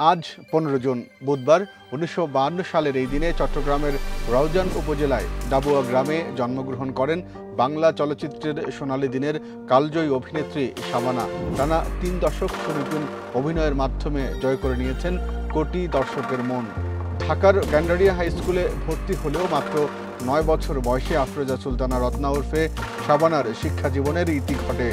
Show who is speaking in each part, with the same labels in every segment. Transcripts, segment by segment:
Speaker 1: আজ পনেরো জুন, বুধবার উনিশশো বায়ান্ন সালের এই দিনে চট্টগ্রামের রাউজান উপজেলায় ডাবুয়া গ্রামে জন্মগ্রহণ করেন বাংলা চলচ্চিত্রের সোনালী দিনের কালজয়ী অভিনেত্রী শাবানা। টানা তিন দশক সুনিপুণ অভিনয়ের মাধ্যমে জয় করে নিয়েছেন কোটি দর্শকের মন। ঢাকার গ্যান্ডারিয়া হাই স্কুলে ভর্তি হলেও মাত্র নয় বছর বয়সে আফরোজা সুলতানা রত্না ওরফে শাবানার শিক্ষা জীবনের ইতি ঘটে।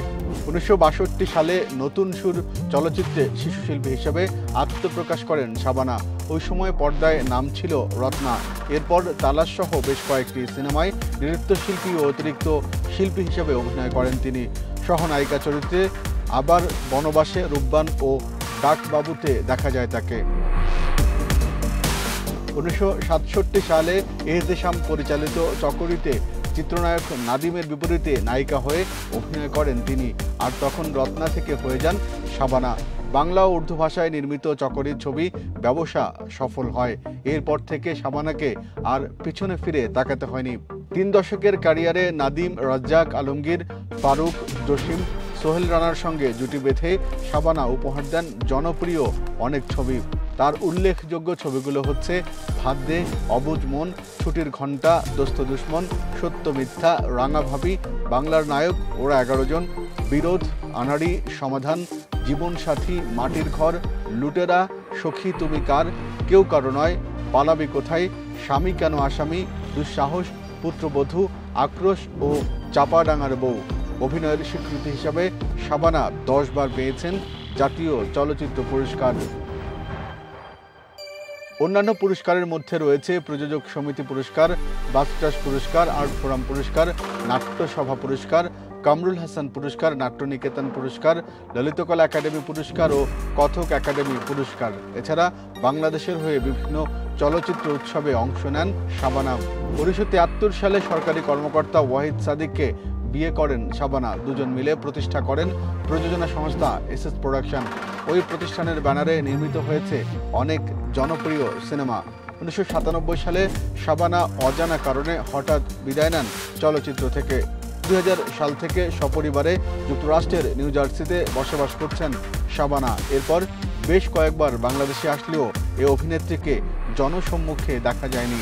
Speaker 1: উনিশশো বাষট্টি সালে নতুন সুর চলচ্চিত্রে শিশুশিল্পী হিসেবে আত্মপ্রকাশ করেন শাবানা। ওই সময় পর্দায় নাম ছিল রত্না। এরপর তালাশ সহ বেশ কয়েকটি সিনেমায় নৃত্যশিল্পী ও অতিরিক্ত শিল্পী হিসেবে অভিনয় করেন তিনি। সহনায়িকা চরিত্রে আবার বনবাসে রূপবান ও ডাকবাবুতে দেখা যায় তাকে। উনিশশো সালে এহতেশাম পরিচালিত চকরিতে চিত্রনায়ক নাদিমের বিপরীতে নায়িকা হয়ে অভিনয় করেন তিনি। আর তখন রত্না থেকে হয়ে যান শাবানা। বাংলা ও উর্দু ভাষায় নির্মিত চকরির ছবি ব্যবসা সফল হয়। এরপর থেকে শাবানাকে আর পিছনে ফিরে তাকাতে হয়নি। তিন দশকের ক্যারিয়ারে নাদিম, রাজ্জাক, আলমগীর, ফারুক, জসিম সোহেল রানার সঙ্গে জুটি বেঁধে শাবানা উপহার দেন জনপ্রিয় অনেক ছবি। তার উল্লেখযোগ্য ছবিগুলো হচ্ছে ভাদ্যে অবুজ মন, ছুটির ঘণ্টা, দোস্ত দুশ্মন, সত্য মিথ্যা, রাঙা ভাবি, বাংলার নায়ক, ওরা এগারো জন, বিরোধ, আনাড়ি, সমাধান জীবনসাথী মাটির ঘর, লুটেরা, সখী তুমি কার, কেউ কারও নয়, পালাবি কোথায়, স্বামী কেন আসামি, দুঃসাহস, পুত্রবধূ, আক্রোশ ও চাপাডাঙার বউ। অভিনয়ের স্বীকৃতি হিসাবে শাবানা দশ বার পেয়েছেন জাতীয় চলচ্চিত্র পুরস্কার। অন্যান্য পুরস্কারের মধ্যে রয়েছে প্রযোজক সমিতি পুরস্কার বাস্টাস পুরস্কার, আর্ট ফোরাম পুরস্কার, নাট্যসভা পুরস্কার, কামরুল হাসান পুরস্কার, নাট্যনিকেতন পুরস্কার, ললিতকলা একাডেমি পুরস্কার ও কথক একাডেমি পুরস্কার। এছাড়া বাংলাদেশের হয়ে বিভিন্ন চলচ্চিত্র উৎসবে অংশ নেন শাবানা। উনিশশো তিয়াত্তর সালে সরকারি কর্মকর্তা ওয়াহিদ সাদিককে বিয়ে করেন শাবানা। দুজন মিলে প্রতিষ্ঠা করেন প্রযোজনা সংস্থা এস এস প্রোডাকশন। ওই প্রতিষ্ঠানের ব্যানারে নির্মিত হয়েছে অনেক জনপ্রিয় সিনেমা। উনিশশো সাতানব্বই সালে শাবানা অজানা কারণে হঠাৎ বিদায় নেন চলচ্চিত্র থেকে। দু হাজার সাল থেকে সপরিবারে যুক্তরাষ্ট্রের নিউ জার্সিতে বসবাস করছেন শাবানা। এরপর বেশ কয়েকবার বাংলাদেশে আসলেও এ অভিনেত্রীকে জনসম্মুখে দেখা যায়নি।